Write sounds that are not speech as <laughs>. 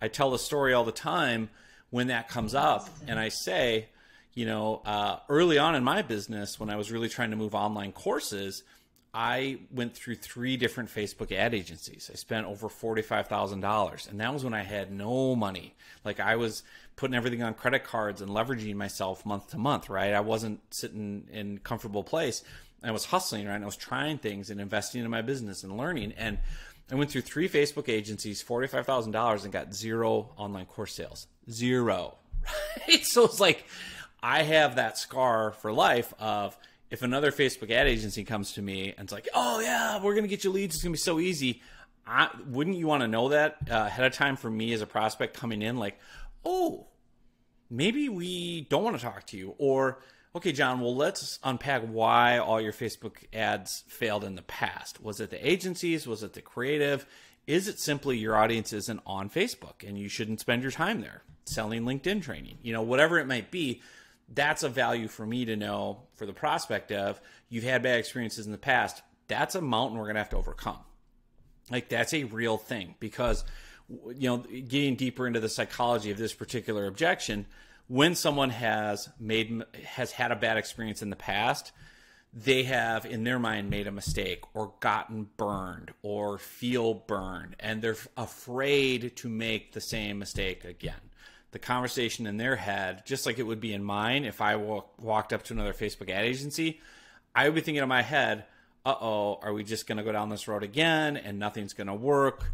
I tell the story all the time when that comes up, and I say, you know, uh, early on in my business, when I was really trying to move online courses, I went through three different Facebook ad agencies. I spent over $45,000. And that was when I had no money. Like I was putting everything on credit cards and leveraging myself month to month, right? I wasn't sitting in comfortable place. I was hustling, right? And I was trying things and investing in my business and learning. And I went through three Facebook agencies, $45,000 and got zero online course sales. Zero. <laughs> Right? So it's like I have that scar for life of if another Facebook ad agency comes to me and it's like, "Oh yeah, we're gonna get you leads. It's gonna be so easy." I, wouldn't you want to know that uh, ahead of time for me as a prospect coming in? Like, oh, maybe we don't want to talk to you, or okay, John. Well, let's unpack why all your Facebook ads failed in the past. Was it the agencies? Was it the creative? Is it simply your audience isn't on Facebook and you shouldn't spend your time there selling LinkedIn training? You know, whatever it might be that's a value for me to know for the prospect of you've had bad experiences in the past. That's a mountain we're going to have to overcome. Like that's a real thing because you know, getting deeper into the psychology of this particular objection, when someone has made has had a bad experience in the past, they have in their mind made a mistake or gotten burned or feel burned and they're afraid to make the same mistake again the conversation in their head, just like it would be in mine if I walk, walked up to another Facebook ad agency, I would be thinking in my head, uh oh, are we just going to go down this road again and nothing's going to work?